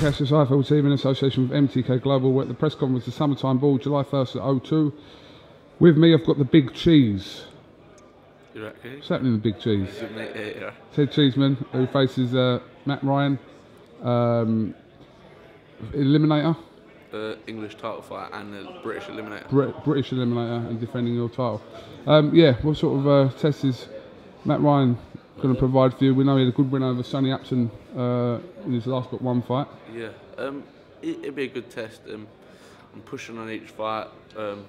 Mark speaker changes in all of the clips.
Speaker 1: Cassius IFL team in association with MTK Global. We're at the press conference, the Summertime Ball, July 1st at O2. With me, I've got the Big Cheese.
Speaker 2: Reckon?
Speaker 1: What's happening, the Big Cheese?
Speaker 2: Good mate, yeah, yeah.
Speaker 1: Ted Cheeseman, who faces uh, Matt Ryan, um, Eliminator,
Speaker 2: Uh, English title fight and the British Eliminator.
Speaker 1: Brit- British Eliminator, and defending your title. Um, yeah, what sort of uh, test is Matt Ryan going to provide for you? We know he had a good win over Sonny Upton uh, in his last but one fight.
Speaker 2: Yeah, um, it, it'd be a good test. Um, I'm pushing on each fight. Um,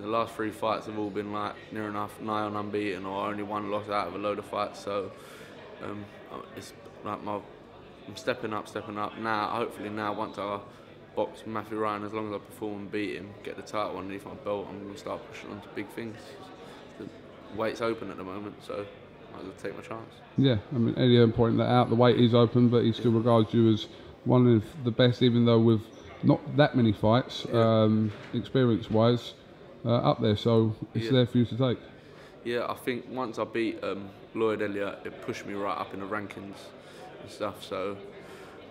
Speaker 2: the last three fights have all been like near enough nigh on unbeaten or only one loss out of a load of fights. So um, it's like my I'm stepping up, stepping up now. Hopefully now once I box Matthew Ryan, as long as I perform and beat him, get the title underneath my belt, I'm gonna start pushing on to big things. The weight's open at the moment, so well take my chance.
Speaker 1: Yeah, I mean Eddie pointed that out. The weight is open, but he still regards you as one of the best, even though with not that many fights,
Speaker 2: Yeah.
Speaker 1: um, experience-wise, uh, up there. So it's
Speaker 2: Yeah.
Speaker 1: there for you to take.
Speaker 2: Yeah, I think once I beat um, Lloyd Ellett, it pushed me right up in the rankings and stuff. So,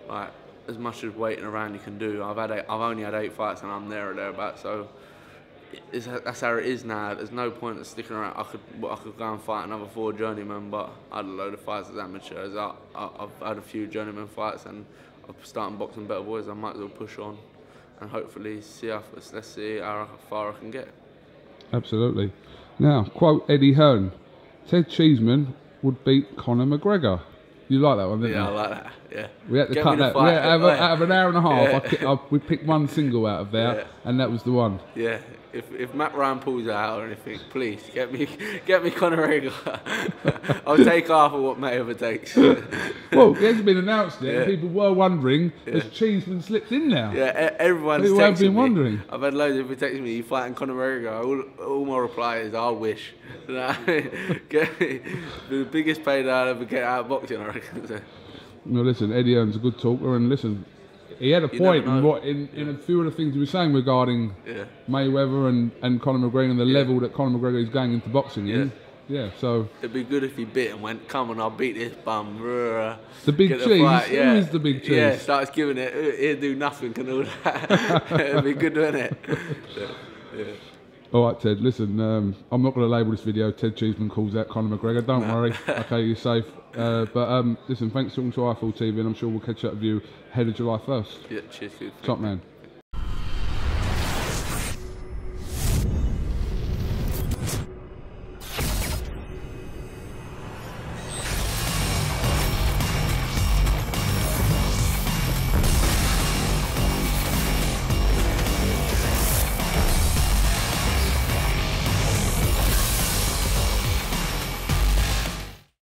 Speaker 2: like, as much as waiting around you can do, I've had eight, I've only had eight fights and I'm there or thereabouts. So, that's how it is now. There's no point in sticking around. I could I could go and fight another four journeymen, but I had a load of fights as amateurs. I, I, I've had a few journeyman fights and I'm starting boxing better boys. I might as well push on and hopefully see how let's see how far I can get.
Speaker 1: Absolutely. Now, quote Eddie Hearn: Ted Cheeseman would beat Conor McGregor. You like that one, didn't
Speaker 2: Yeah, I like that. Yeah.
Speaker 1: We had to
Speaker 2: Get
Speaker 1: cut that.
Speaker 2: fight.
Speaker 1: Yeah, out of, out of an hour and a half,
Speaker 2: Yeah.
Speaker 1: I I, we picked one single out of there,
Speaker 2: Yeah.
Speaker 1: and that was the one.
Speaker 2: Yeah, if, if Matt Ryan pulls out or anything, please get me get me Conor McGregor. I'll take half of what Mayweather takes.
Speaker 1: Well, it hasn't been announced yet.
Speaker 2: Yeah.
Speaker 1: People were wondering, has
Speaker 2: Yeah.
Speaker 1: been slipped in now?
Speaker 2: yeah, everyone's
Speaker 1: People have been
Speaker 2: me.
Speaker 1: wondering.
Speaker 2: I've had loads of people texting me, you fighting Conor McGregor? All, all my reply is, I wish. You know what I mean? get me the biggest payday I'll ever get out of boxing, I reckon. So,
Speaker 1: Well, listen, Eddie Hearn's a good talker, and listen, he had a point in what in, in a few of the things he was saying regarding
Speaker 2: yeah.
Speaker 1: Mayweather and, and Conor McGregor and the level that Conor McGregor is going into boxing in. Yeah, so
Speaker 2: It'd be good if he bit and went, come on, I'll beat this bum.
Speaker 1: The big cheese?
Speaker 2: Yeah.
Speaker 1: is the big cheese.
Speaker 2: Yeah, starts giving it, "Uh, he'll do nothing and all that. It'd be good, wouldn't it? So, yeah.
Speaker 1: All right, Ted. Listen, um, I'm not going to label this video. Ted Cheeseman calls out Conor McGregor. Don't worry. Okay, you're safe. Uh, but um, listen, thanks for talking to iFL TV, and I'm sure we'll catch up with you ahead of July 1st.
Speaker 2: Yeah, cheers, dude.
Speaker 1: Top man.